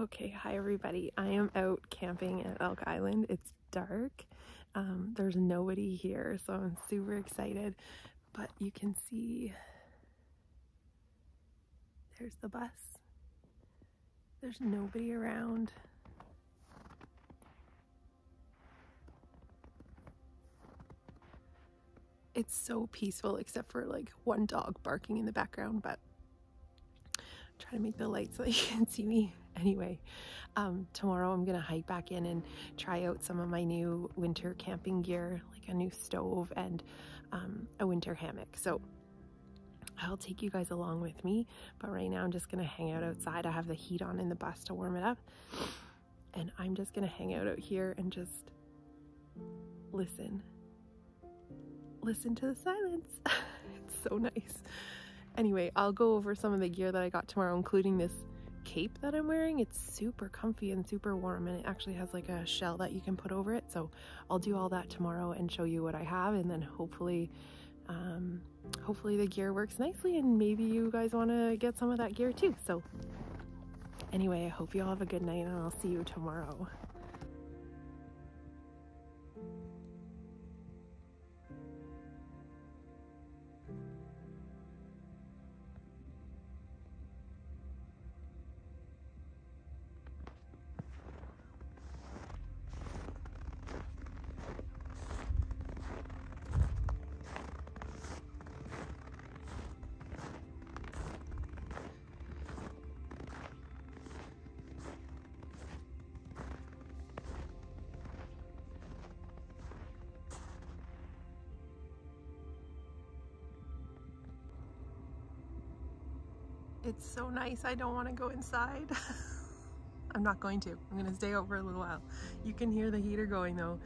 Okay, hi everybody. I am out camping at Elk Island. It's dark. Um, there's nobody here, so I'm super excited. But you can see there's the bus. There's nobody around. It's so peaceful except for like one dog barking in the background, but try to make the light so you can see me. Anyway, um, tomorrow I'm gonna hike back in and try out some of my new winter camping gear, like a new stove and um, a winter hammock. So I'll take you guys along with me, but right now I'm just gonna hang out outside. I have the heat on in the bus to warm it up. And I'm just gonna hang out out here and just listen. Listen to the silence. it's so nice. Anyway, I'll go over some of the gear that I got tomorrow, including this cape that I'm wearing. It's super comfy and super warm and it actually has like a shell that you can put over it. So I'll do all that tomorrow and show you what I have and then hopefully um, hopefully the gear works nicely and maybe you guys want to get some of that gear too. So anyway, I hope you all have a good night and I'll see you tomorrow. It's so nice. I don't want to go inside. I'm not going to. I'm going to stay over a little while. You can hear the heater going though.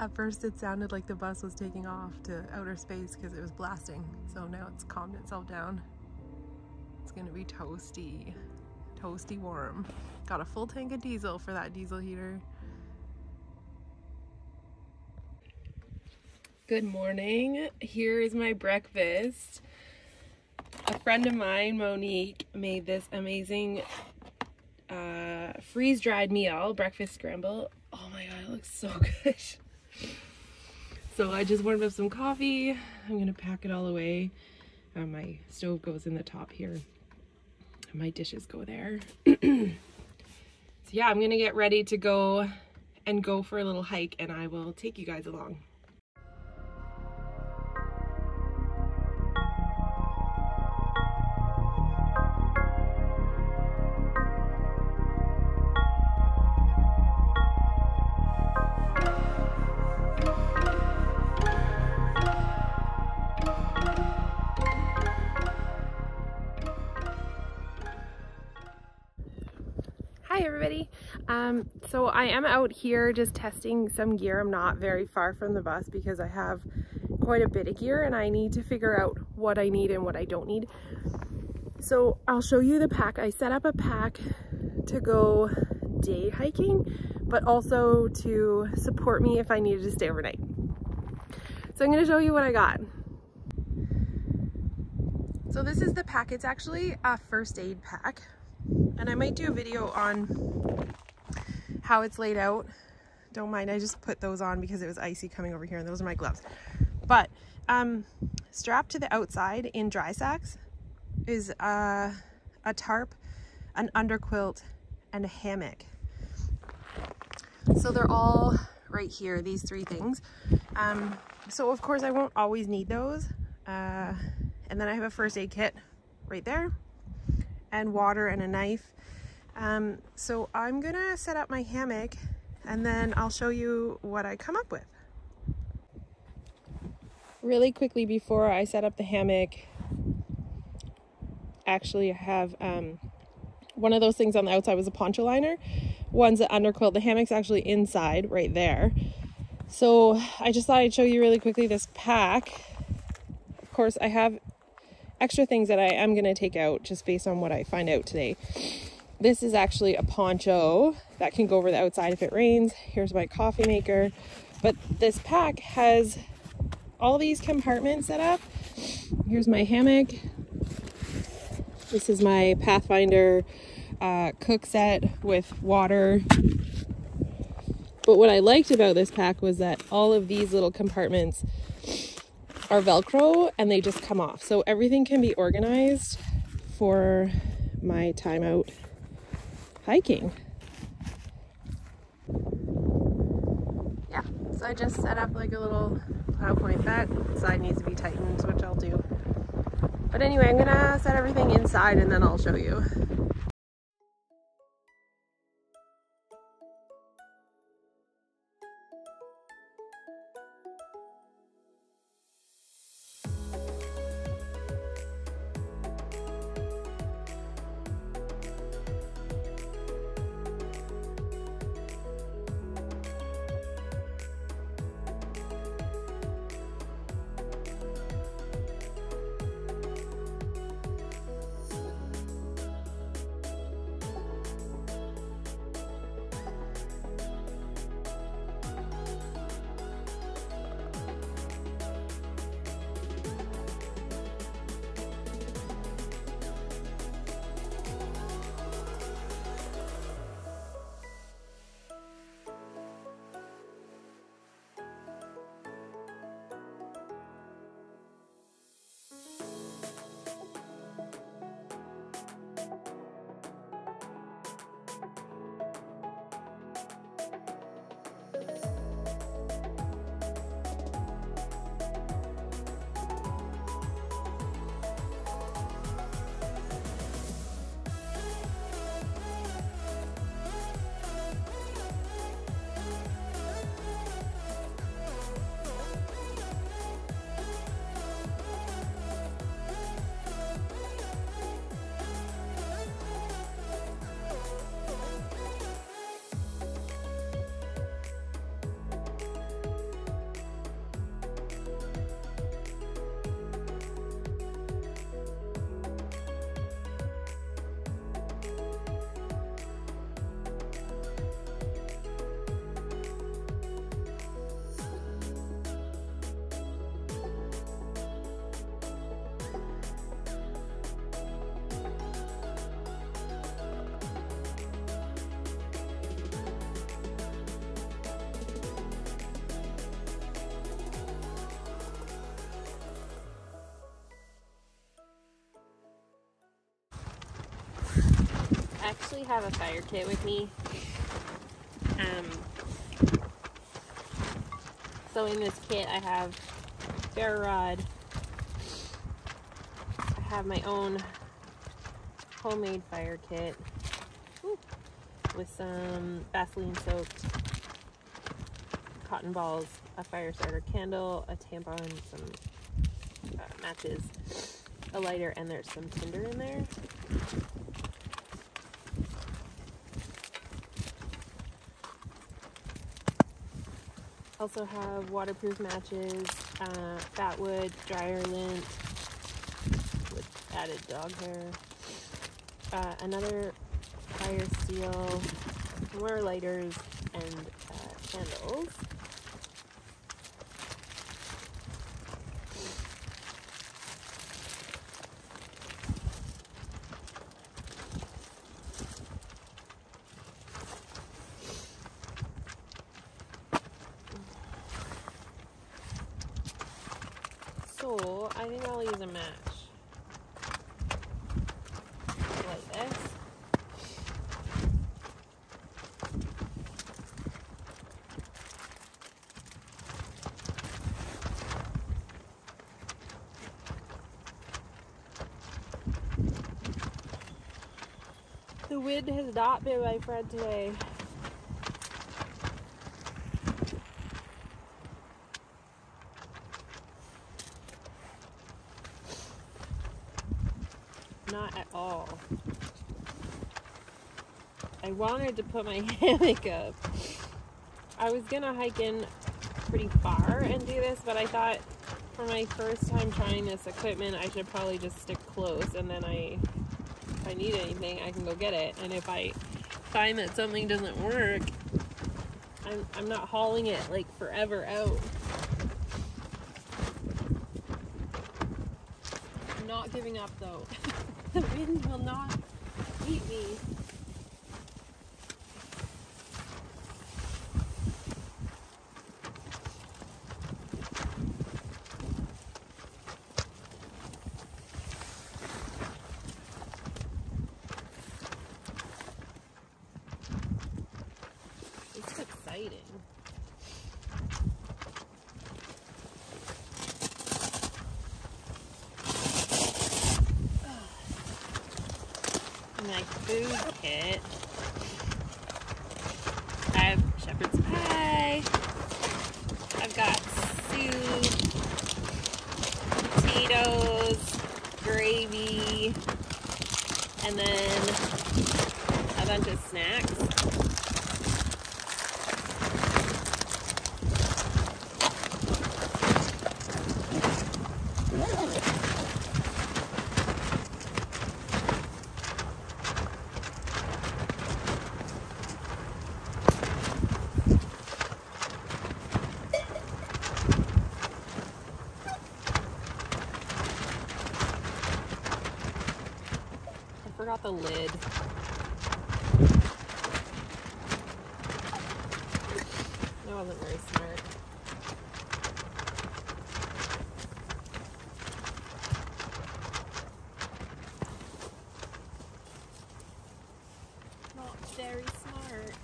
At first it sounded like the bus was taking off to outer space because it was blasting. So now it's calmed itself down. It's going to be toasty. Toasty warm. Got a full tank of diesel for that diesel heater. Good morning. Here is my breakfast a friend of mine, Monique, made this amazing uh, freeze-dried meal, breakfast scramble. Oh my god, it looks so good. so I just warmed up some coffee. I'm gonna pack it all away. Uh, my stove goes in the top here. My dishes go there. so yeah, I'm gonna get ready to go and go for a little hike and I will take you guys along. I am out here just testing some gear. I'm not very far from the bus because I have quite a bit of gear and I need to figure out what I need and what I don't need. So I'll show you the pack. I set up a pack to go day hiking, but also to support me if I needed to stay overnight. So I'm gonna show you what I got. So this is the pack. It's actually a first aid pack and I might do a video on how it's laid out. Don't mind, I just put those on because it was icy coming over here and those are my gloves. But um, strapped to the outside in dry sacks is uh, a tarp, an underquilt, and a hammock. So they're all right here, these three things. Um, so of course I won't always need those. Uh, and then I have a first aid kit right there and water and a knife. Um, so I'm gonna set up my hammock and then I'll show you what I come up with. Really quickly before I set up the hammock, actually I have um, one of those things on the outside was a poncho liner. One's an underquilt. The hammock's actually inside right there. So I just thought I'd show you really quickly this pack. Of course, I have extra things that I am going to take out just based on what I find out today. This is actually a poncho that can go over the outside if it rains. Here's my coffee maker. But this pack has all these compartments set up. Here's my hammock. This is my Pathfinder uh, cook set with water. But what I liked about this pack was that all of these little compartments are Velcro and they just come off. So everything can be organized for my time out hiking. Yeah, so I just set up like a little plow point. That side needs to be tightened, which I'll do. But anyway, I'm gonna set everything inside and then I'll show you. Actually have a fire kit with me. Um, so in this kit I have ferro rod. I have my own homemade fire kit with some Vaseline soaked cotton balls, a fire starter candle, a tampon, some uh, matches, a lighter, and there's some tinder in there. Also have waterproof matches, uh, fat wood, dryer lint with added dog hair, uh, another fire steel, more lighters, and uh, candles. So I think I'll use a match like this. The wind has not been my friend today. Not at all. I wanted to put my hammock up. I was gonna hike in pretty far and do this, but I thought for my first time trying this equipment, I should probably just stick close and then I, if I need anything, I can go get it. And if I find that something doesn't work, I'm, I'm not hauling it like forever out. I'm not giving up though. the wind will not Eat me. It's exciting. my food kit. I have shepherd's pie. I've got soup, potatoes, gravy, and then a bunch of snacks. I forgot the lid. That wasn't very smart. Not very smart.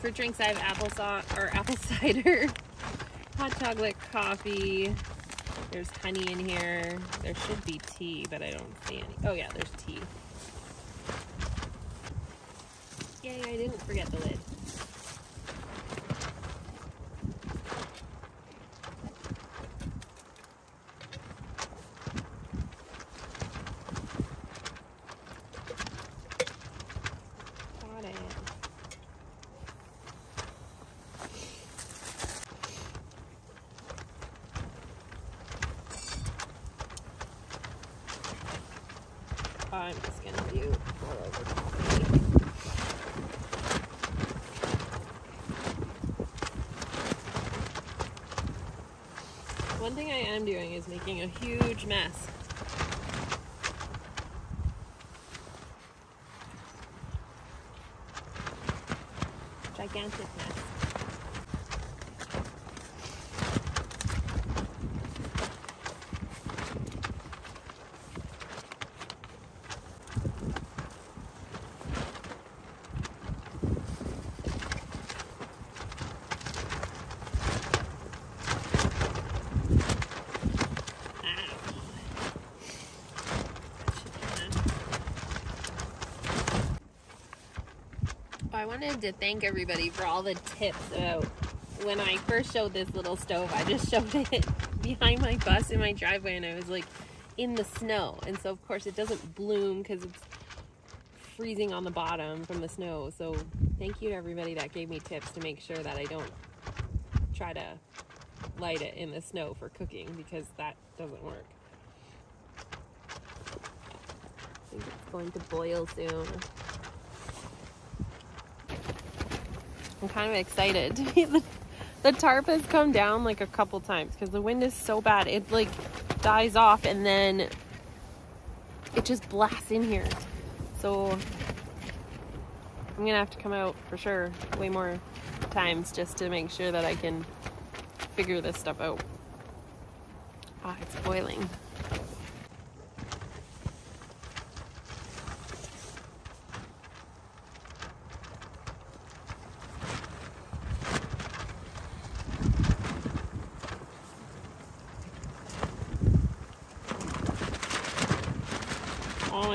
For drinks, I have apple sauce or apple cider, hot chocolate coffee. There's honey in here. There should be tea, but I don't see any. Oh yeah, there's tea. Yay, I didn't forget the lid. Got it. I'm just gonna do pour over coffee. One I am doing is making a huge mess. Gigantic mess. I wanted to thank everybody for all the tips about when I first showed this little stove. I just showed it behind my bus in my driveway and I was like in the snow. And so of course it doesn't bloom because it's freezing on the bottom from the snow. So thank you to everybody that gave me tips to make sure that I don't try to light it in the snow for cooking because that doesn't work. I think it's going to boil soon. I'm kind of excited. the tarp has come down like a couple times because the wind is so bad. It like dies off and then it just blasts in here. So I'm gonna have to come out for sure way more times just to make sure that I can figure this stuff out. Ah, it's boiling.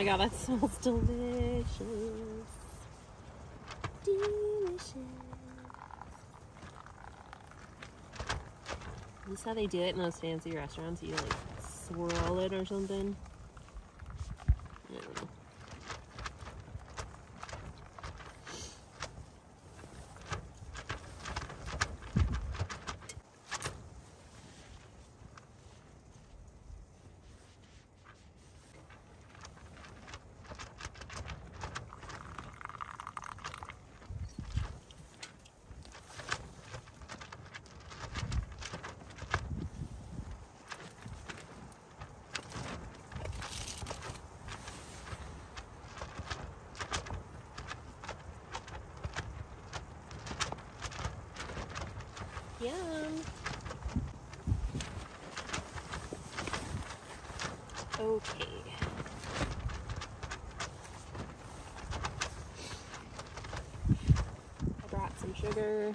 God, that smells delicious. Delicious. Is this how they do it in those fancy restaurants? You like swirl it or something? I don't know. Sugar.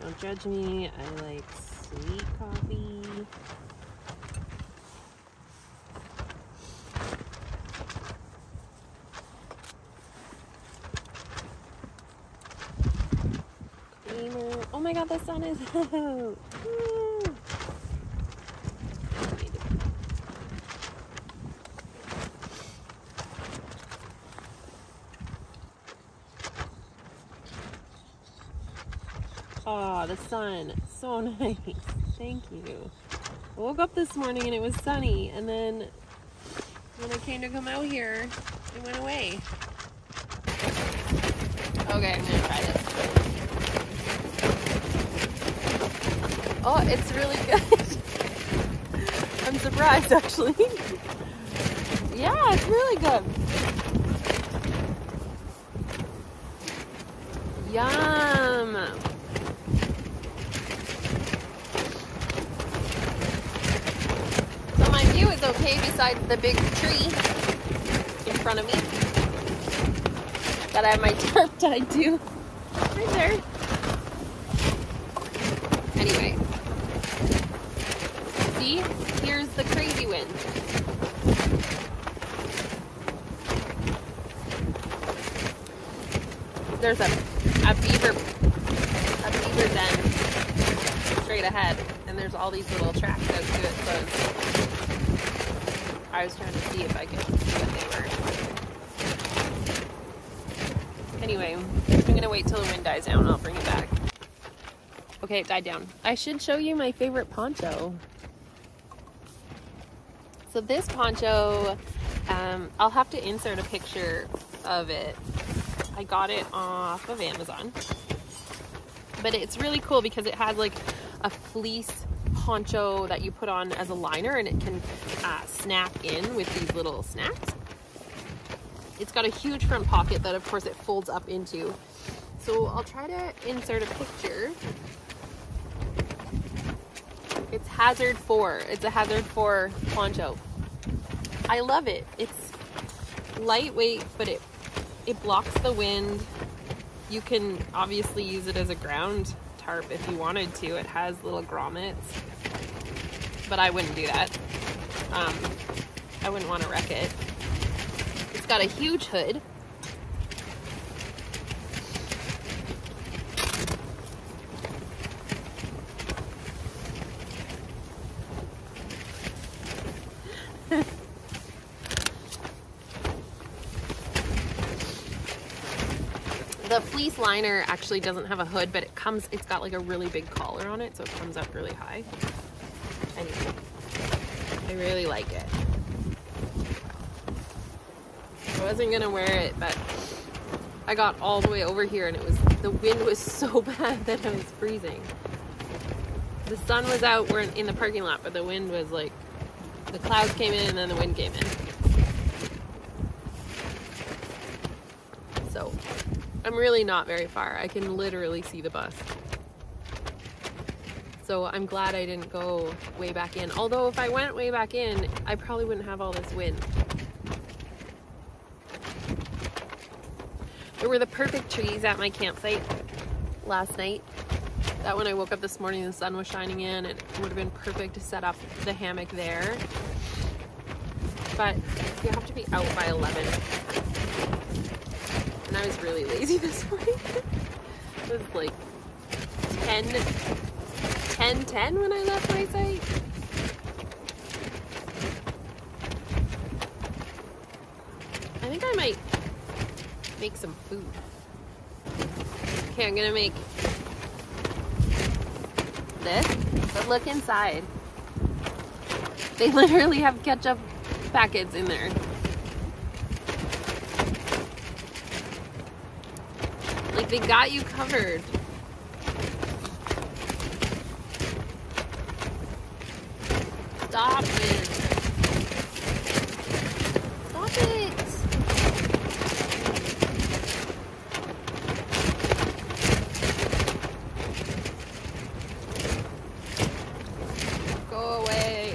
Don't judge me. I like sweet coffee. Creamer. Oh my god, the sun is out. Oh, the sun. So nice. Thank you. I woke up this morning and it was sunny, and then when I came to come out here, it went away. Okay, I'm gonna try this. Oh, it's really good. I'm surprised actually. yeah, it's really good. Yum. So my view is okay besides the big tree in front of me that I have my tarp tied to. Right there. Anyway. See? Here's the crazy wind. There's a, a beaver a beaver den straight ahead and there's all these little tracks out to it so I was trying to see if I could see what they were. Anyway, I'm gonna wait till the wind dies down I'll bring it back. Okay, it died down. I should show you my favorite poncho. So this poncho, um, I'll have to insert a picture of it. I got it off of Amazon. But it's really cool because it has like a fleece poncho that you put on as a liner and it can uh, snap in with these little snaps. It's got a huge front pocket that of course it folds up into. So I'll try to insert a picture. It's Hazard 4. It's a Hazard 4 poncho. I love it. It's lightweight, but it it blocks the wind. You can obviously use it as a ground tarp if you wanted to. It has little grommets, but I wouldn't do that. Um, I wouldn't want to wreck it. It's got a huge hood. Fleece liner actually doesn't have a hood, but it comes, it's got like a really big collar on it, so it comes up really high. Anyway, I really like it. I wasn't gonna wear it, but I got all the way over here and it was, the wind was so bad that I was freezing. The sun was out, we're in the parking lot, but the wind was like, the clouds came in and then the wind came in. So, I'm really not very far. I can literally see the bus. So I'm glad I didn't go way back in. Although if I went way back in, I probably wouldn't have all this wind. There were the perfect trees at my campsite last night. That when I woke up this morning, the sun was shining in, it would have been perfect to set up the hammock there. But you have to be out by 11 and I was really lazy this morning. it was like 10, 10, 10 when I left my site. I think I might make some food. Okay, I'm gonna make this, but look inside. They literally have ketchup packets in there. They got you covered. Stop it. Stop it. Go away.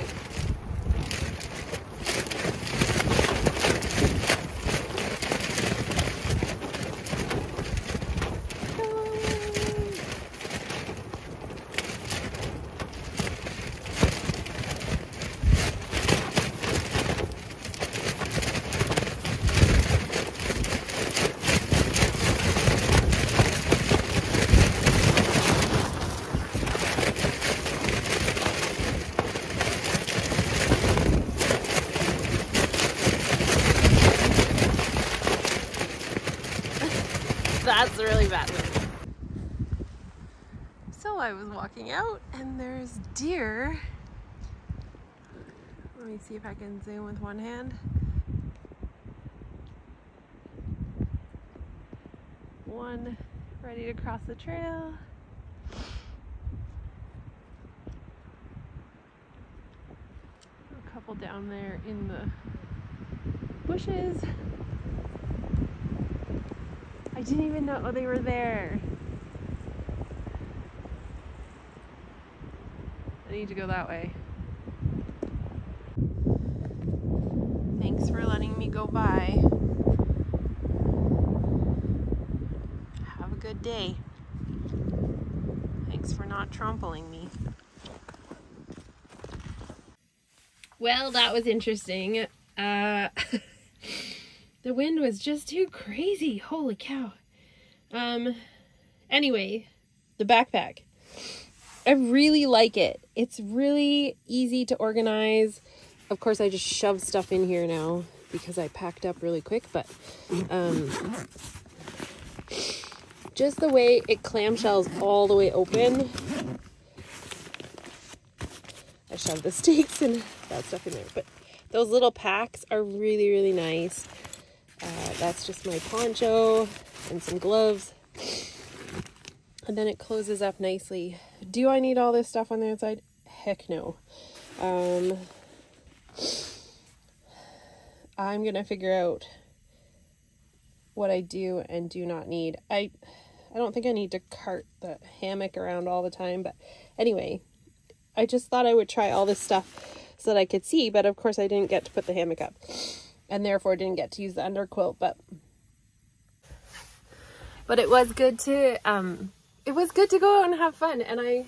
That's really bad wind. So Out and there's deer. Let me see if I can zoom with one hand. One ready to cross the trail. A couple down there in the bushes. I didn't even know they were there. I need to go that way. Thanks for letting me go by. Have a good day. Thanks for not trampling me. Well, that was interesting. Uh, the wind was just too crazy. Holy cow. Um, anyway, the backpack. I really like it. It's really easy to organize. Of course, I just shove stuff in here now because I packed up really quick, but um, just the way it clamshells all the way open. I shoved the stakes and that stuff in there, but those little packs are really, really nice. Uh, that's just my poncho and some gloves. And then it closes up nicely. Do I need all this stuff on the outside? Heck no. Um, I'm gonna figure out what I do and do not need. I I don't think I need to cart the hammock around all the time, but anyway, I just thought I would try all this stuff so that I could see, but of course I didn't get to put the hammock up and therefore didn't get to use the underquilt, but but it was good to um it was good to go out and have fun and I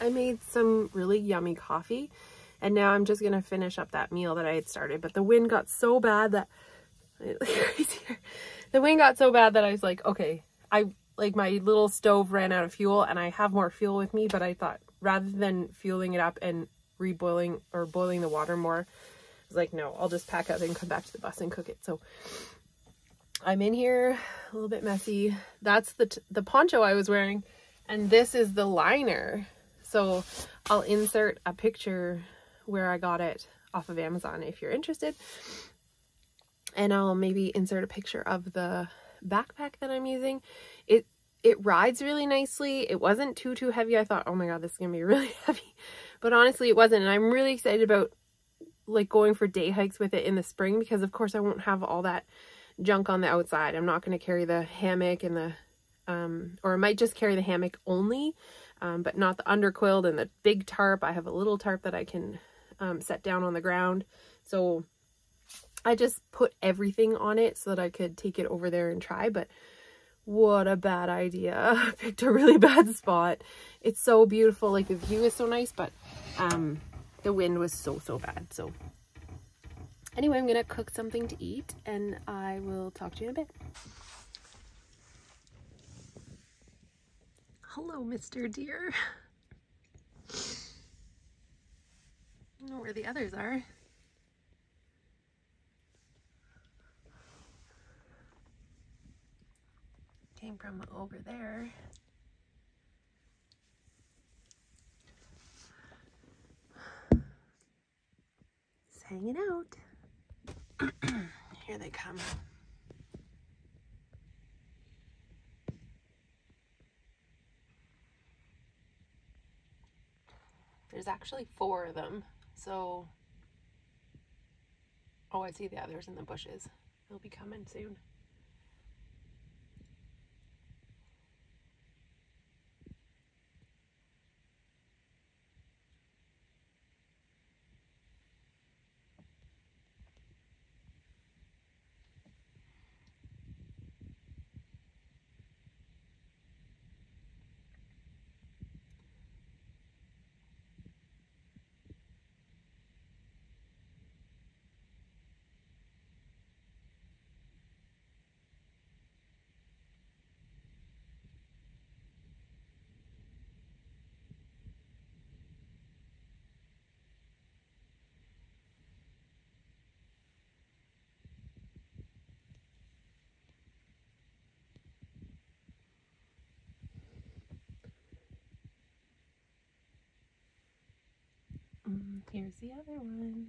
I made some really yummy coffee and now I'm just gonna finish up that meal that I had started but the wind got so bad that the wind got so bad that I was like okay I like my little stove ran out of fuel and I have more fuel with me but I thought rather than fueling it up and reboiling or boiling the water more I was like no I'll just pack up and come back to the bus and cook it so I'm in here a little bit messy. That's the the poncho I was wearing and this is the liner. So I'll insert a picture where I got it off of Amazon if you're interested. And I'll maybe insert a picture of the backpack that I'm using. It it rides really nicely. It wasn't too too heavy. I thought, "Oh my god, this is going to be really heavy." But honestly, it wasn't. And I'm really excited about like going for day hikes with it in the spring because of course I won't have all that junk on the outside. I'm not going to carry the hammock and the, um, or I might just carry the hammock only, um, but not the underquilt and the big tarp. I have a little tarp that I can um, set down on the ground. So I just put everything on it so that I could take it over there and try, but what a bad idea. I picked a really bad spot. It's so beautiful. Like the view is so nice, but um, the wind was so, so bad. So Anyway, I'm to cook something to eat and I will talk to you in a bit. Hello, Mr. Deer. I know where the others are. Came from over there. Hanging out. Here they come. There's actually four of them. So, oh, I see the others in the bushes. They'll be coming soon. Mm, here's the other one.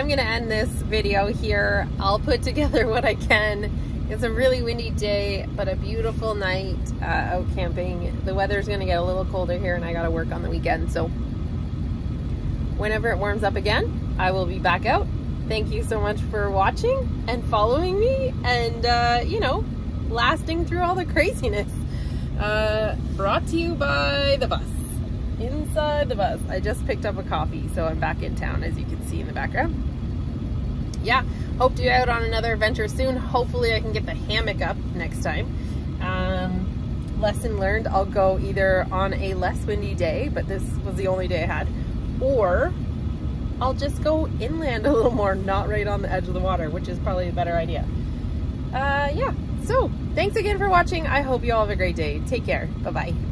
I'm gonna end this video here. I'll put together what I can. It's a really windy day, but a beautiful night uh, out camping. The weather's gonna get a little colder here and I gotta work on the weekend. So whenever it warms up again, I will be back out. Thank you so much for watching and following me and, uh, you know, lasting through all the craziness. Uh, brought to you by the bus inside the bus. I just picked up a coffee, so I'm back in town, as you can see in the background. Yeah, hope to be out on another adventure soon. Hopefully, I can get the hammock up next time. Um, lesson learned, I'll go either on a less windy day, but this was the only day I had, or I'll just go inland a little more, not right on the edge of the water, which is probably a better idea. Uh, yeah, so thanks again for watching. I hope you all have a great day. Take care. Bye bye.